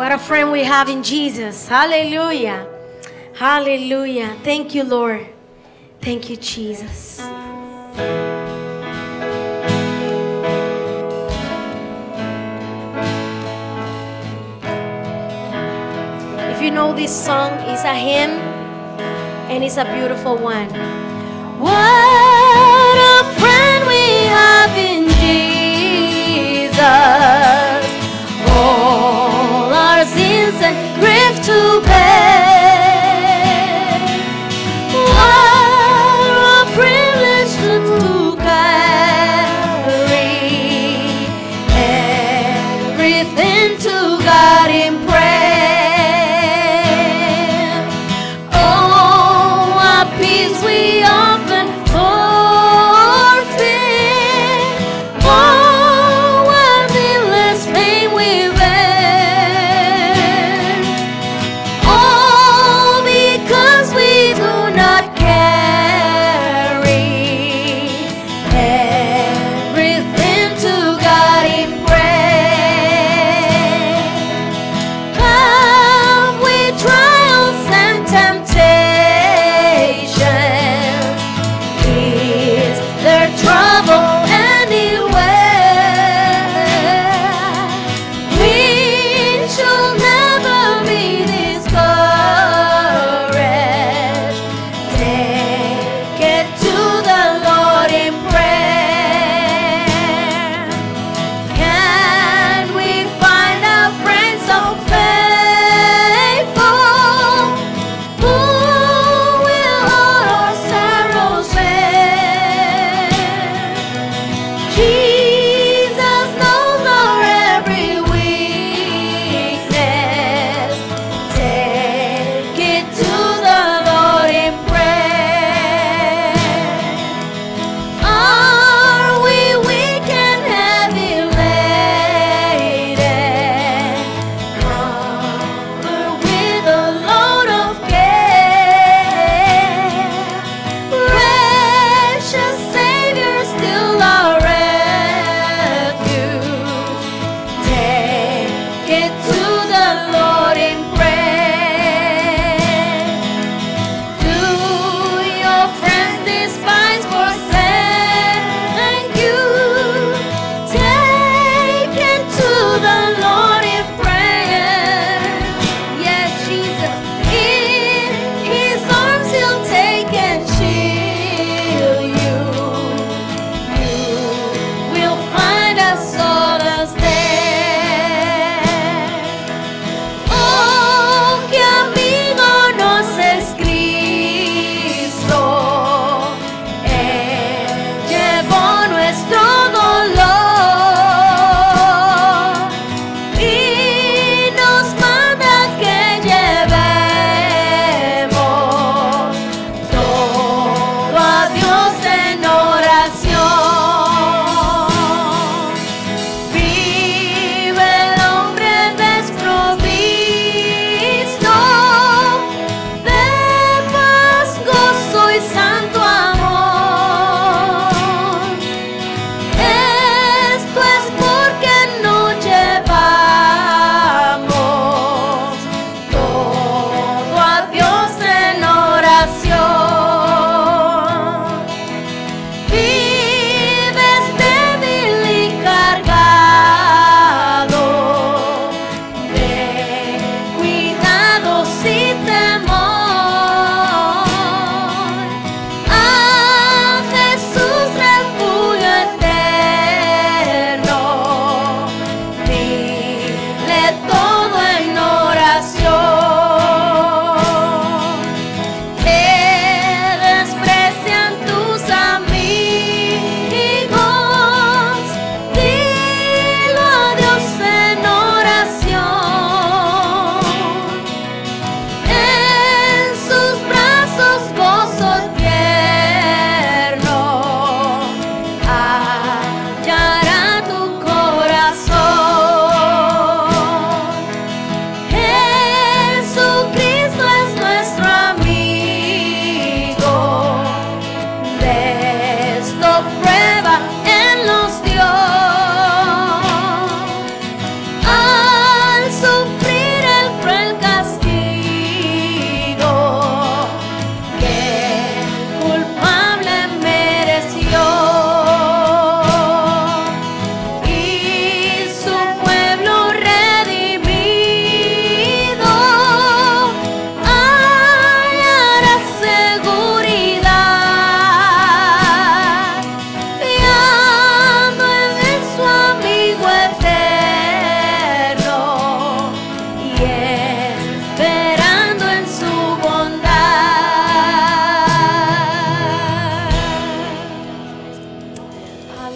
What a friend we have in Jesus. Hallelujah. Hallelujah. Thank you, Lord. Thank you, Jesus. If you know this song, it's a hymn and it's a beautiful one.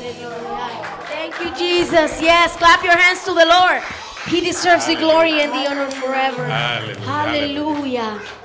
Thank you, Jesus. Yes, clap your hands to the Lord. He deserves Hallelujah. the glory and the honor forever. Hallelujah. Hallelujah.